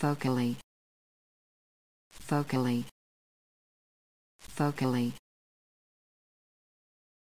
focally focally focally